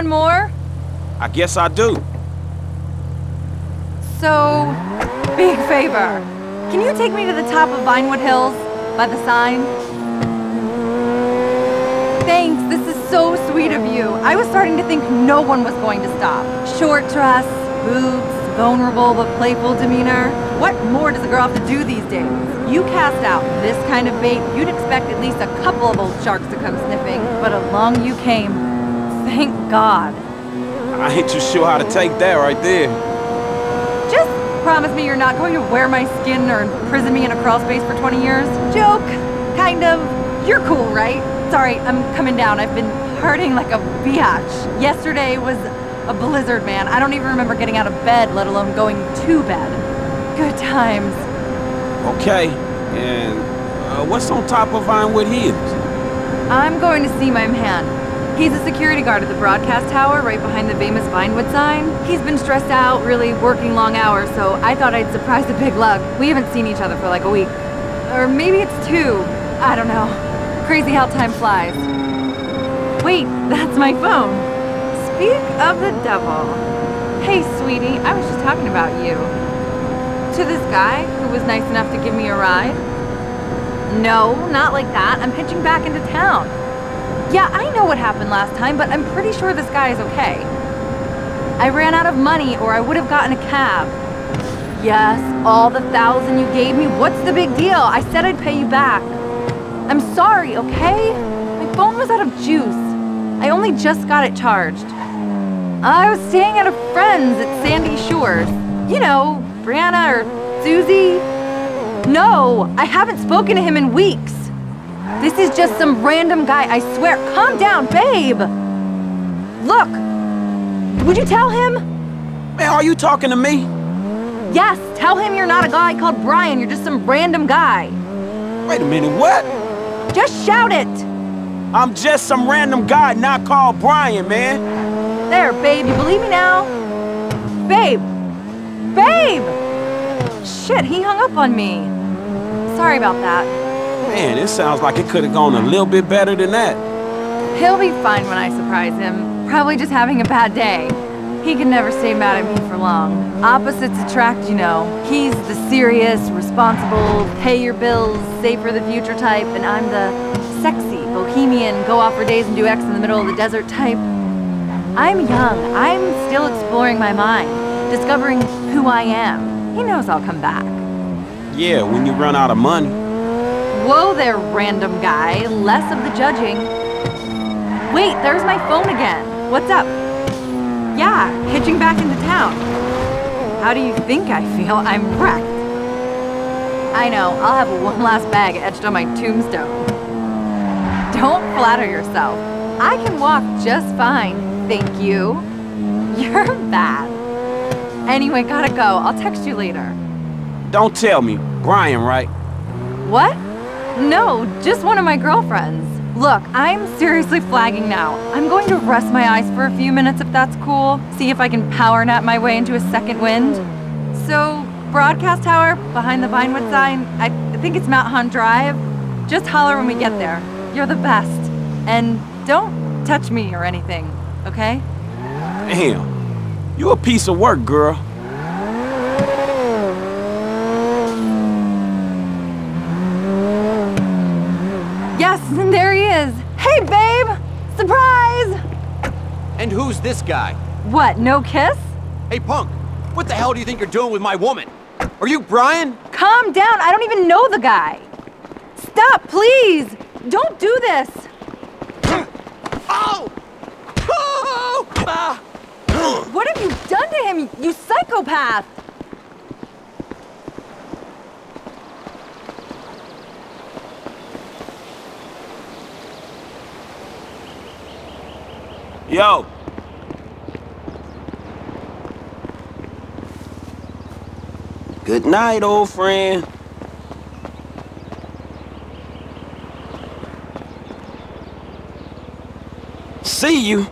one more? I guess I do. So, big favor. Can you take me to the top of Vinewood Hills? By the sign? Thanks, this is so sweet of you. I was starting to think no one was going to stop. Short dress, boobs, vulnerable but playful demeanor. What more does a girl have to do these days? You cast out this kind of bait, you'd expect at least a couple of old sharks to come sniffing, but along you came. Thank God. I ain't too sure how to take that right there. Just promise me you're not going to wear my skin or imprison me in a crawl space for 20 years. Joke. Kind of. You're cool, right? Sorry, I'm coming down. I've been partying like a biatch. Yesterday was a blizzard, man. I don't even remember getting out of bed, let alone going to bed. Good times. Okay, and uh, what's on top of Vinewood Hills? I'm going to see my man. He's a security guard at the broadcast tower right behind the famous Vinewood sign. He's been stressed out, really working long hours, so I thought I'd surprise the big lug. We haven't seen each other for like a week. Or maybe it's two. I don't know. Crazy how time flies. Wait, that's my phone. Speak of the devil. Hey, sweetie, I was just talking about you. To this guy who was nice enough to give me a ride? No, not like that. I'm pitching back into town. Yeah, I know what happened last time, but I'm pretty sure this guy is okay. I ran out of money or I would have gotten a cab. Yes, all the thousand you gave me, what's the big deal? I said I'd pay you back. I'm sorry, okay? My phone was out of juice. I only just got it charged. I was staying at a friend's at Sandy Shores. You know, Brianna or Susie. No, I haven't spoken to him in weeks. This is just some random guy, I swear. Calm down, babe! Look! Would you tell him? Man, are you talking to me? Yes, tell him you're not a guy called Brian, you're just some random guy. Wait a minute, what? Just shout it! I'm just some random guy not called Brian, man. There, babe, you believe me now? Babe! Babe! Shit, he hung up on me. Sorry about that. Man, it sounds like it could have gone a little bit better than that. He'll be fine when I surprise him. Probably just having a bad day. He can never stay mad at me for long. Opposites attract, you know. He's the serious, responsible, pay your bills, save for the future type, and I'm the sexy, bohemian, go off for days and do X in the middle of the desert type. I'm young. I'm still exploring my mind, discovering who I am. He knows I'll come back. Yeah, when you run out of money. Whoa there, random guy. Less of the judging. Wait, there's my phone again. What's up? Yeah, hitching back into town. How do you think I feel? I'm wrecked. I know, I'll have one last bag etched on my tombstone. Don't flatter yourself. I can walk just fine, thank you. You're bad. Anyway, gotta go. I'll text you later. Don't tell me. Brian, right? What? No, just one of my girlfriends. Look, I'm seriously flagging now. I'm going to rest my eyes for a few minutes if that's cool. See if I can power nap my way into a second wind. So, broadcast tower behind the Vinewood sign, I think it's Mount Hunt Drive. Just holler when we get there. You're the best. And don't touch me or anything, okay? Damn. you're a piece of work, girl. there he is. Hey, babe! Surprise! And who's this guy? What, no kiss? Hey, punk! What the hell do you think you're doing with my woman? Are you Brian? Calm down, I don't even know the guy. Stop, please! Don't do this! oh! Oh! Ah! What have you done to him, you psychopath? Yo. Good night, old friend. See you.